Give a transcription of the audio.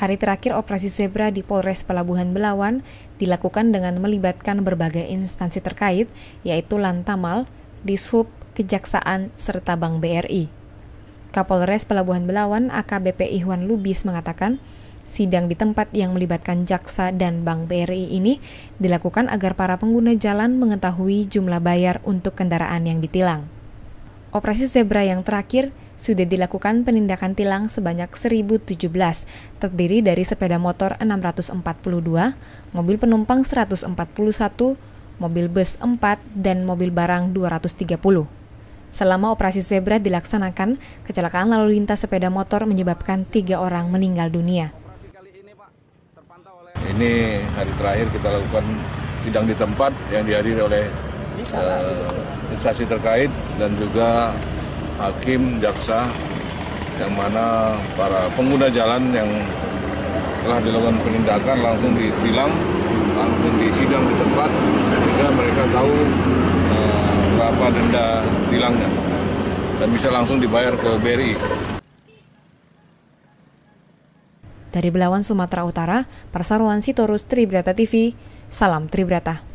Hari terakhir operasi zebra di Polres Pelabuhan Belawan dilakukan dengan melibatkan berbagai instansi terkait, yaitu Lantamal, Dishub, Kejaksaan, serta Bank BRI. Kapolres Pelabuhan Belawan AKBP Ikhwan Lubis mengatakan, sidang di tempat yang melibatkan jaksa dan Bank BRI ini dilakukan agar para pengguna jalan mengetahui jumlah bayar untuk kendaraan yang ditilang. Operasi zebra yang terakhir sudah dilakukan penindakan tilang sebanyak 1017, terdiri dari sepeda motor 642, mobil penumpang 141, mobil bus 4, dan mobil barang 230. Selama operasi zebra dilaksanakan, kecelakaan lalu lintas sepeda motor menyebabkan tiga orang meninggal dunia. Ini hari terakhir kita lakukan sidang di tempat yang dihadiri oleh uh, instansi terkait dan juga hakim, jaksa, yang mana para pengguna jalan yang telah dilakukan penindakan langsung ditilang, langsung disidang di tempat, sehingga mereka tahu uh, berapa denda tilangnya dan bisa langsung dibayar ke BRI. Dari Belawan, Sumatera Utara, Persaruan Sitorus Tribrata TV, Salam Tribrata.